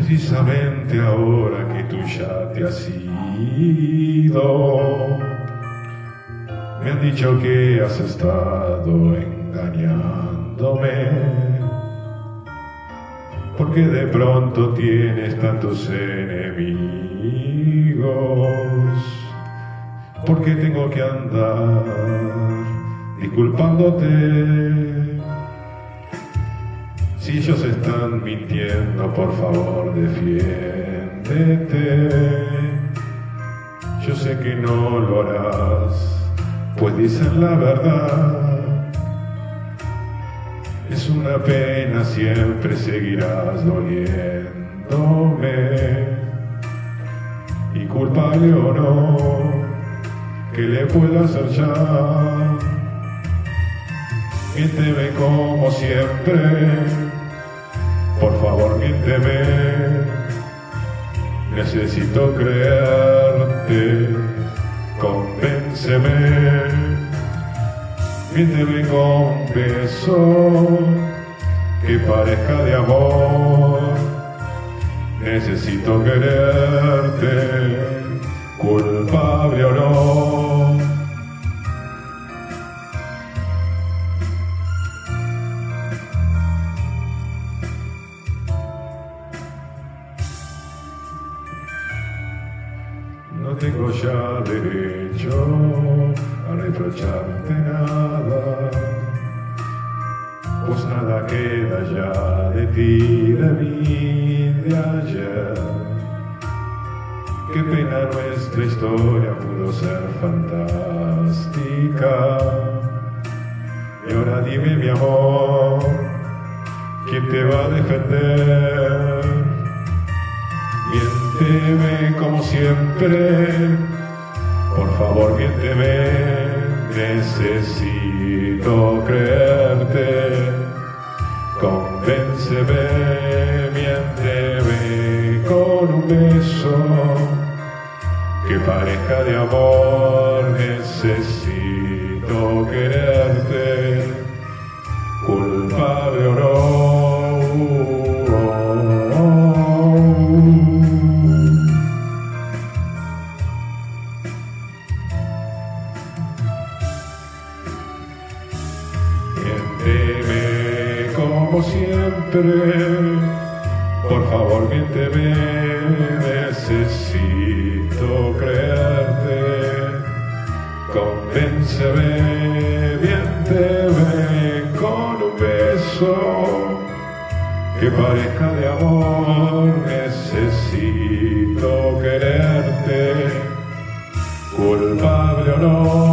precisamente ahora que tú ya te has ido. Me han dicho que has estado engañándome. Porque de pronto tienes tantos enemigos. Porque tengo que andar disculpándote. Si ellos están mintiendo, por favor, defiéndete. Yo sé que no lo harás, pues dicen la verdad. Es una pena, siempre seguirás doliéndome. Y culpable o no, que le puedo hacer ya? Miénteme como siempre, por favor miénteme. Necesito creerte, convénceme. Miénteme con beso que parezca de amor. Necesito quererte, culpable o no. Tengo ya derecho a reprocharte nada, pues nada queda ya de ti, de mí, de ayer. Qué pena nuestra historia pudo ser fantástica. Y ahora dime mi amor, ¿quién te va a defender? Por favor miénteme, necesito creerte, convénceme, miénteme con un beso. Que parezca de amor, necesito quererte, Miénteme como siempre, por favor miénteme, necesito creerte, convénceme, miénteme con un beso que parezca de amor, necesito quererte, culpable o no.